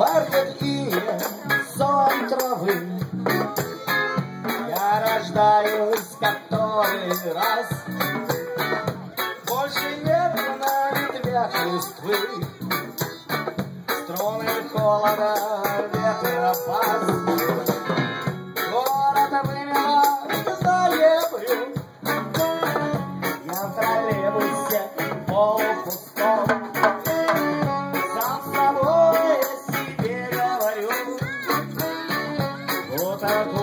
бархат и сон травы. Я рождаюсь который раз, больше нет на ветвях листвы. Струны холода, ветропад. Город времена к ноябрю. Я в троллейбусе полупустом. about